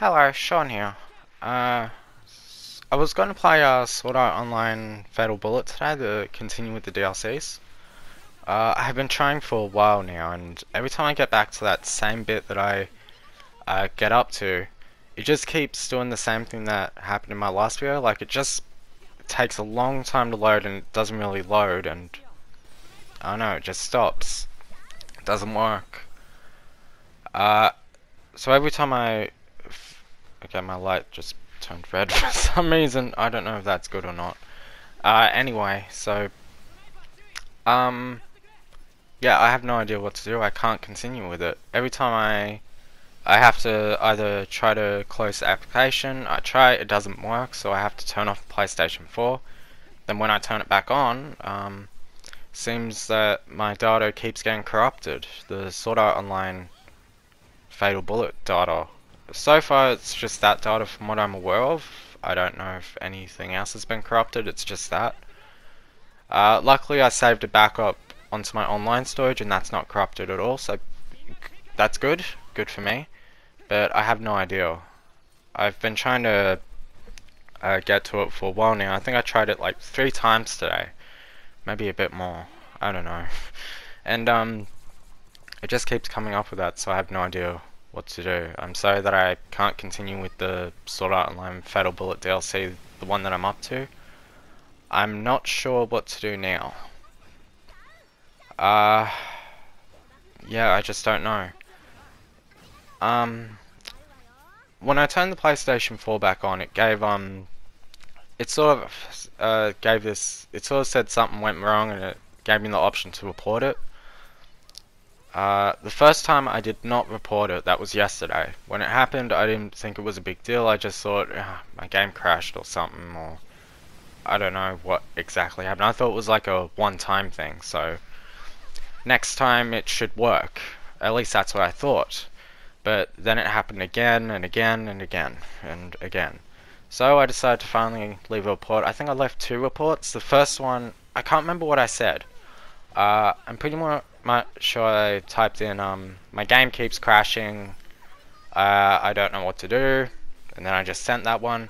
Hello, Shaun here. Uh, I was going to play uh, Sword Art Online Fatal Bullet today to continue with the DLCs. Uh, I have been trying for a while now, and every time I get back to that same bit that I uh, get up to, it just keeps doing the same thing that happened in my last video. Like, it just takes a long time to load, and it doesn't really load, and I don't know, it just stops. It doesn't work. Uh, so every time I Okay, my light just turned red for some reason. I don't know if that's good or not. Uh, anyway, so... Um... Yeah, I have no idea what to do. I can't continue with it. Every time I... I have to either try to close the application, I try, it doesn't work, so I have to turn off PlayStation 4. Then when I turn it back on, um, seems that my data keeps getting corrupted. The Sword Art Online Fatal Bullet data so far it's just that data from what I'm aware of. I don't know if anything else has been corrupted, it's just that. Uh, luckily I saved a backup onto my online storage and that's not corrupted at all, so that's good, good for me. But I have no idea. I've been trying to uh, get to it for a while now. I think I tried it like three times today. Maybe a bit more. I don't know. and um, it just keeps coming up with that, so I have no idea what to do. I'm sorry that I can't continue with the Sword Art Online Fatal Bullet DLC, the one that I'm up to. I'm not sure what to do now. Uh, yeah, I just don't know. Um, when I turned the PlayStation 4 back on, it gave, um, it sort of, uh, gave this, it sort of said something went wrong and it gave me the option to report it. Uh, the first time I did not report it, that was yesterday. When it happened, I didn't think it was a big deal. I just thought ah, my game crashed or something, or I don't know what exactly happened. I thought it was like a one-time thing, so next time it should work. At least that's what I thought. But then it happened again and again and again and again. So I decided to finally leave a report. I think I left two reports. The first one, I can't remember what I said. Uh, I'm pretty much sure I typed in, um, my game keeps crashing, uh, I don't know what to do, and then I just sent that one.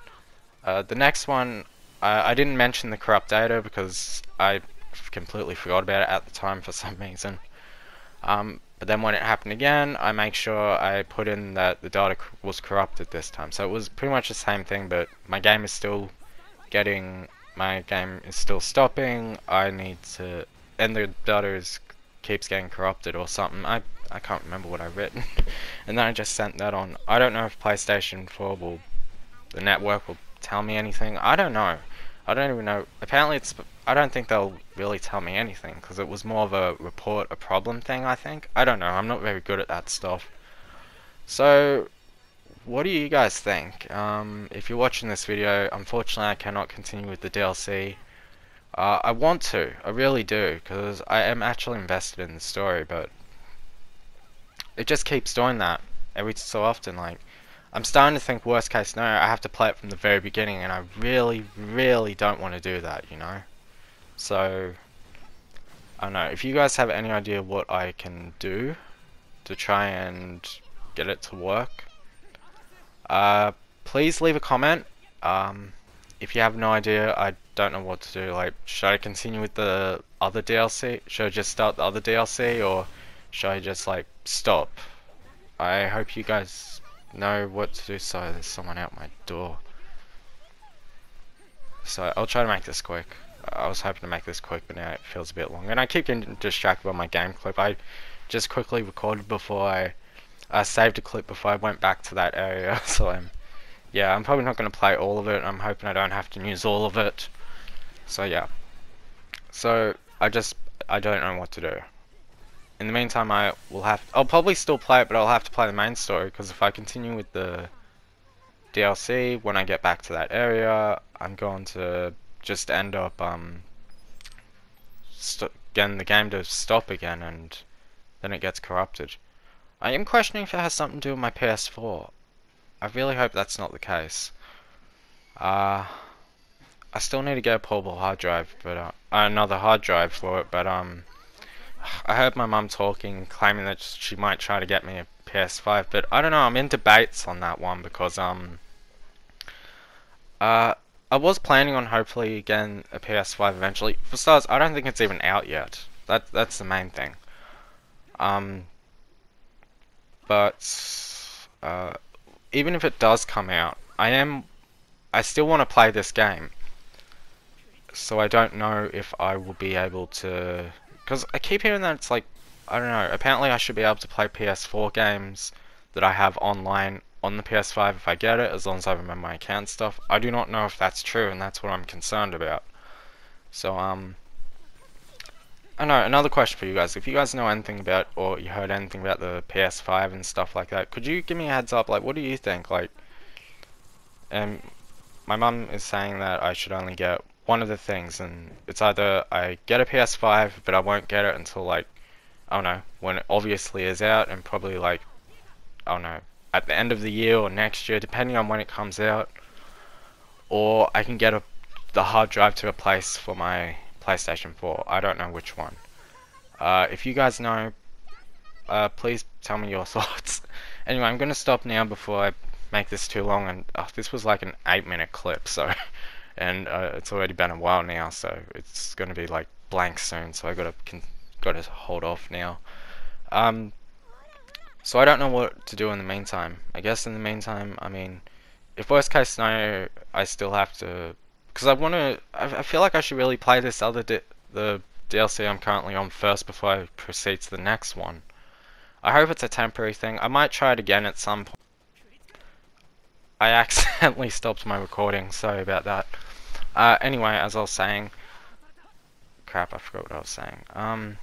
Uh, the next one, I didn't mention the corrupt data because I completely forgot about it at the time for some reason. Um, but then when it happened again, I make sure I put in that the data was corrupted this time. So it was pretty much the same thing, but my game is still getting, my game is still stopping. I need to and the data is, keeps getting corrupted or something. I I can't remember what I written. and then I just sent that on. I don't know if PlayStation 4 will, the network will tell me anything. I don't know. I don't even know. Apparently it's, I don't think they'll really tell me anything because it was more of a report a problem thing, I think. I don't know. I'm not very good at that stuff. So, what do you guys think? Um, if you're watching this video, unfortunately I cannot continue with the DLC. Uh, I want to, I really do, because I am actually invested in the story, but it just keeps doing that every so often. Like, I'm starting to think worst case scenario, I have to play it from the very beginning, and I really, really don't want to do that, you know? So, I don't know, if you guys have any idea what I can do to try and get it to work, uh, please leave a comment. Um, if you have no idea, I don't know what to do. Like, should I continue with the other DLC? Should I just start the other DLC, or should I just like stop? I hope you guys know what to do. So there's someone out my door. So I'll try to make this quick. I was hoping to make this quick, but now it feels a bit long. And I keep getting distracted by my game clip. I just quickly recorded before I, I saved a clip before I went back to that area. So I'm yeah, I'm probably not going to play all of it. I'm hoping I don't have to use all of it. So yeah. So I just I don't know what to do. In the meantime, I will have I'll probably still play it, but I'll have to play the main story because if I continue with the DLC when I get back to that area, I'm going to just end up um getting the game to stop again, and then it gets corrupted. I am questioning if it has something to do with my PS4. I really hope that's not the case. Uh, I still need to get a portable hard drive, but uh, another hard drive for it. But um, I heard my mum talking, claiming that she might try to get me a PS5, but I don't know. I'm in debates on that one because um, uh, I was planning on hopefully getting a PS5 eventually. For starters, I don't think it's even out yet. That that's the main thing. Um, but uh, even if it does come out, I am, I still want to play this game. So I don't know if I will be able to, because I keep hearing that it's like, I don't know. Apparently, I should be able to play PS4 games that I have online on the PS5 if I get it, as long as I remember my account stuff. I do not know if that's true, and that's what I'm concerned about. So, um, Oh, I know, another question for you guys. If you guys know anything about, or you heard anything about the PS5 and stuff like that, could you give me a heads up? Like, what do you think? Like, and my mum is saying that I should only get one of the things, and it's either I get a PS5, but I won't get it until, like, I don't know, when it obviously is out, and probably, like, I don't know, at the end of the year or next year, depending on when it comes out, or I can get a the hard drive to replace for my PlayStation 4. I don't know which one. Uh, if you guys know, uh, please tell me your thoughts. anyway, I'm going to stop now before I make this too long. And uh, this was like an 8 minute clip, so. And uh, it's already been a while now, so it's going to be like blank soon. So I got to got to hold off now. Um, so I don't know what to do in the meantime. I guess in the meantime, I mean, if worst case scenario, I still have to because I want to. I, feel like I should really play this other the DLC I'm currently on first before I proceed to the next one. I hope it's a temporary thing. I might try it again at some point. I accidentally stopped my recording. Sorry about that. Uh, anyway, as I was saying, crap, I forgot what I was saying. Um.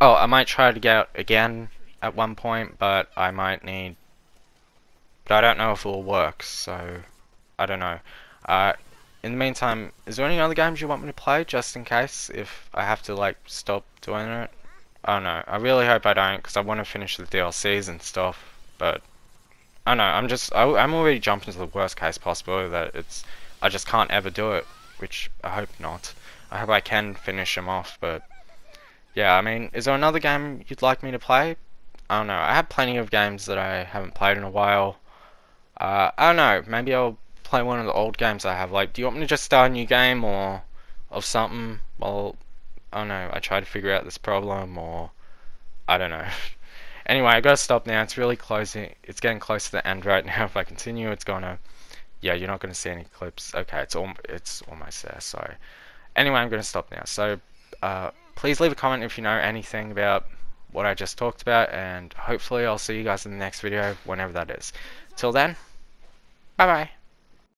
Oh, I might try to get again at one point, but I might need. But I don't know if it will work, so I don't know. Uh, in the meantime, is there any other games you want me to play, just in case, if I have to, like, stop doing it? I don't know. I really hope I don't, because I want to finish the DLCs and stuff, but... I don't know, I'm just... I, I'm already jumping to the worst case possible, that it's... I just can't ever do it, which I hope not. I hope I can finish them off, but... Yeah, I mean, is there another game you'd like me to play? I don't know. I have plenty of games that I haven't played in a while. Uh, I don't know. Maybe I'll play one of the old games I have. Like, do you want me to just start a new game or of something? Well, I don't know. I try to figure out this problem or I don't know. anyway, I gotta stop now. It's really closing. It's getting close to the end right now. If I continue, it's gonna. Yeah, you're not gonna see any clips. Okay, it's all. It's almost there. So, anyway, I'm gonna stop now. So, uh, please leave a comment if you know anything about what I just talked about, and hopefully I'll see you guys in the next video, whenever that is. Till then, bye bye.